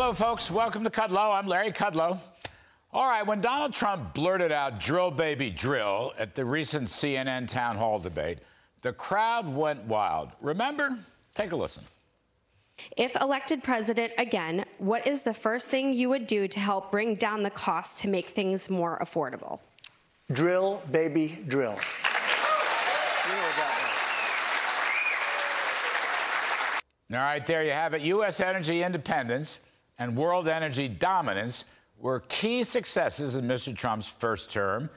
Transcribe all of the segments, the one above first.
Hello, folks. Welcome to Kudlow. I'm Larry Kudlow. All right, when Donald Trump blurted out drill baby drill at the recent CNN town hall debate, the crowd went wild. Remember? Take a listen. If elected president again, what is the first thing you would do to help bring down the cost to make things more affordable? Drill, baby, drill. All right, there you have it. U.S. energy independence and world energy dominance were key successes in Mr. Trump's first term.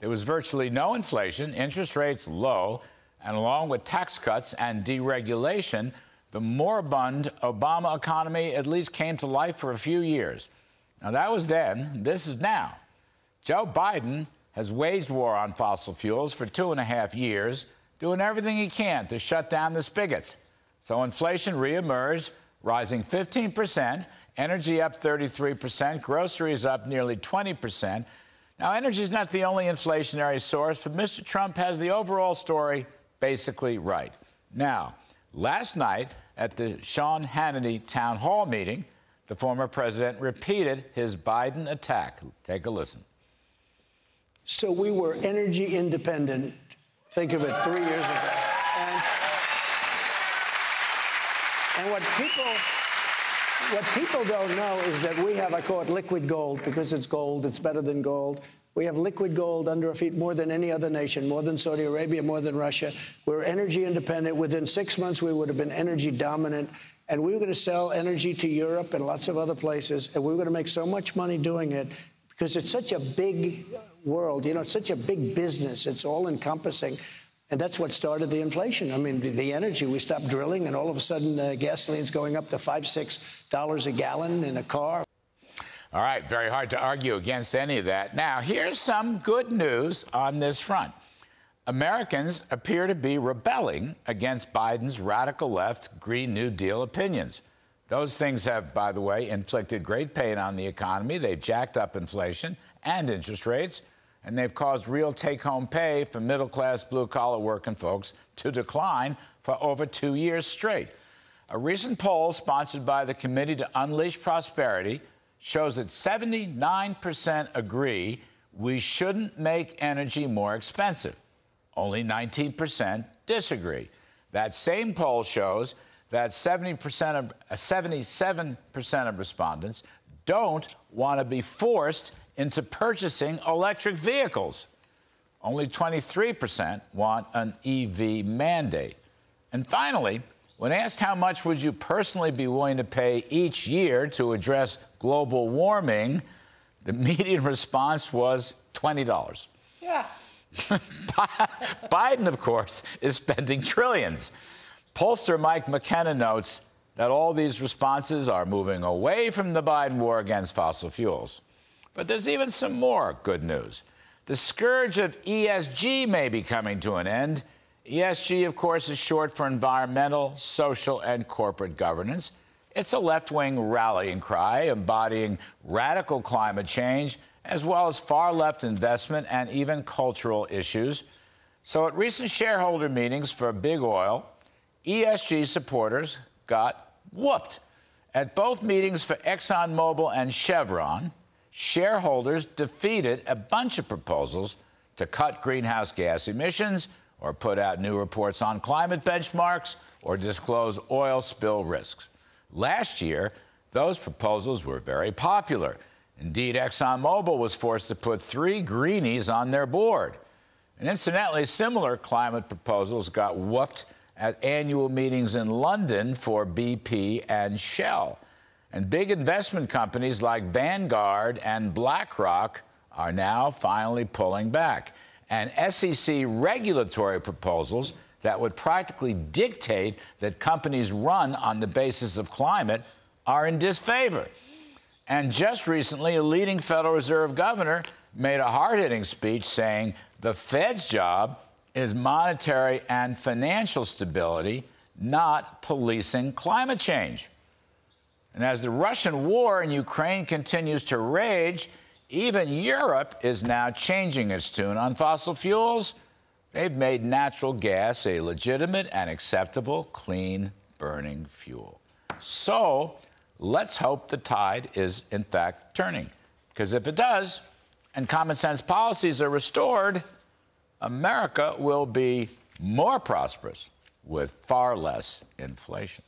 There was virtually no inflation, interest rates low, and along with tax cuts and deregulation, the moribund Obama economy at least came to life for a few years. Now, that was then. This is now. Joe Biden has waged war on fossil fuels for two and a half years, doing everything he can to shut down the spigots. So inflation reemerged, rising 15%, energy up 33%, groceries up nearly 20%. Now, energy is not the only inflationary source, but Mr. Trump has the overall story basically right. Now, last night at the Sean Hannity town hall meeting, the former president repeated his Biden attack. Take a listen. So we were energy independent. Think of it, three years ago. And, and what people what people don't know is that we have, I call it liquid gold because it's gold, it's better than gold. We have liquid gold under our feet more than any other nation, more than Saudi Arabia, more than Russia. We're energy independent. Within six months, we would have been energy dominant. And we were going to sell energy to Europe and lots of other places. And we were going to make so much money doing it because it's such a big world. You know, it's such a big business. It's all encompassing. And that's what started the inflation. I mean, the energy. We stopped drilling, and all of a sudden, uh, gasoline's going up to five, six dollars a gallon in a car. All right, very hard to argue against any of that. Now, here's some good news on this front. Americans appear to be rebelling against Biden's radical left Green New Deal opinions. Those things have, by the way, inflicted great pain on the economy. They've jacked up inflation and interest rates and they've caused real take home pay for middle class, blue collar working folks to decline for over two years straight. A recent poll sponsored by the Committee to Unleash Prosperity shows that 79% agree we shouldn't make energy more expensive. Only 19% disagree. That same poll shows that 70% of, uh, 77% of respondents don't want to be forced into purchasing electric vehicles. Only 23% want an EV mandate. And finally, when asked how much would you personally be willing to pay each year to address global warming, the median response was $20. Yeah. Biden, of course, is spending trillions. Pollster Mike McKenna notes that all these responses are moving away from the Biden war against fossil fuels. But there's even some more good news. The scourge of ESG may be coming to an end. ESG, of course, is short for environmental, social, and corporate governance. It's a left wing rallying cry embodying radical climate change, as well as far left investment and even cultural issues. So, at recent shareholder meetings for Big Oil, ESG supporters got whooped. At both meetings for ExxonMobil and Chevron, shareholders defeated a bunch of proposals to cut greenhouse gas emissions or put out new reports on climate benchmarks or disclose oil spill risks. Last year, those proposals were very popular. Indeed, ExxonMobil was forced to put three greenies on their board. And incidentally, similar climate proposals got whooped at annual meetings in London for BP and Shell. And big investment companies like Vanguard and BlackRock are now finally pulling back. And SEC regulatory proposals that would practically dictate that companies run on the basis of climate are in disfavor. And just recently, a leading Federal Reserve governor made a hard hitting speech saying the Fed's job is monetary and financial stability, not policing climate change. And as the Russian war in Ukraine continues to rage, even Europe is now changing its tune on fossil fuels. They've made natural gas a legitimate and acceptable clean burning fuel. So, let's hope the tide is, in fact, turning. Because if it does, and common sense policies are restored, America will be more prosperous with far less inflation.